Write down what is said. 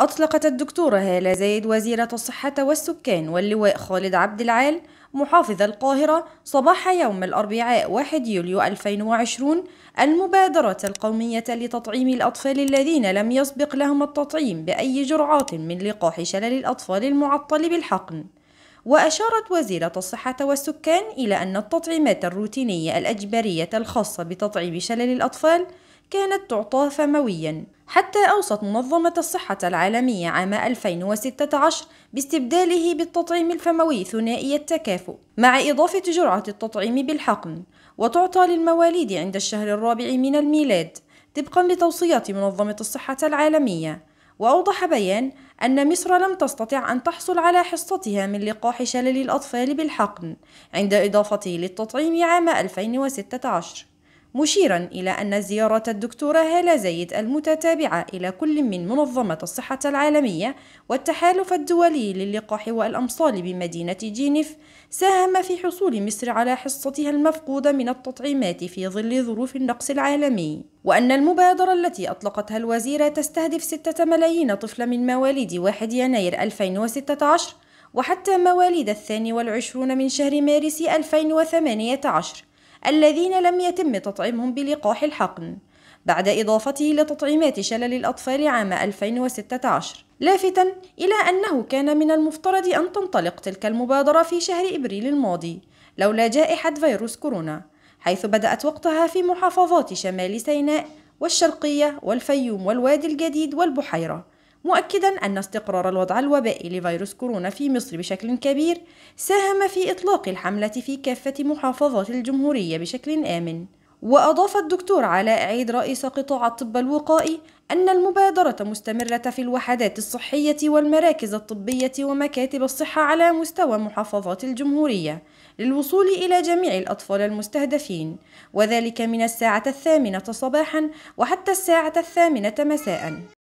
أطلقت الدكتورة هالة زايد وزيرة الصحة والسكان واللواء خالد عبد العال محافظ القاهرة صباح يوم الأربعاء 1 يوليو 2020 المبادرة القومية لتطعيم الأطفال الذين لم يسبق لهم التطعيم بأي جرعات من لقاح شلل الأطفال المعطل بالحقن. وأشارت وزيرة الصحة والسكان إلى أن التطعيمات الروتينية الأجبارية الخاصة بتطعيم شلل الأطفال كانت تعطى فمويا. حتى أوصت منظمة الصحة العالمية عام 2016 باستبداله بالتطعيم الفموي ثنائي التكافؤ مع إضافة جرعة التطعيم بالحقن وتعطى للمواليد عند الشهر الرابع من الميلاد طبقا لتوصيات منظمة الصحة العالمية. وأوضح بيان أن مصر لم تستطع أن تحصل على حصتها من لقاح شلل الأطفال بالحقن عند إضافته للتطعيم عام 2016 مشيرا إلى أن زيارة الدكتورة هالة زايد المتتابعة إلى كل من منظمة الصحة العالمية والتحالف الدولي للقاح والأمصال بمدينة جينيف ساهم في حصول مصر على حصتها المفقودة من التطعيمات في ظل ظروف النقص العالمي. وأن المبادرة التي أطلقتها الوزيرة تستهدف ستة ملايين طفل من مواليد 1 يناير 2016 وحتى مواليد الثاني والعشرون من شهر مارس 2018 الذين لم يتم تطعيمهم بلقاح الحقن بعد إضافته لتطعيمات شلل الأطفال عام 2016 لافتا إلى أنه كان من المفترض أن تنطلق تلك المبادرة في شهر إبريل الماضي لولا جائحة فيروس كورونا حيث بدأت وقتها في محافظات شمال سيناء والشرقية والفيوم والوادي الجديد والبحيرة. مؤكدا أن استقرار الوضع الوبائي لفيروس كورونا في مصر بشكل كبير ساهم في إطلاق الحملة في كافة محافظات الجمهورية بشكل آمن. وأضاف الدكتور علاء عيد رئيس قطاع الطب الوقائي أن المبادرة مستمرة في الوحدات الصحية والمراكز الطبية ومكاتب الصحة على مستوى محافظات الجمهورية للوصول إلى جميع الأطفال المستهدفين وذلك من الساعة الثامنة صباحا وحتى الساعة الثامنة مساء.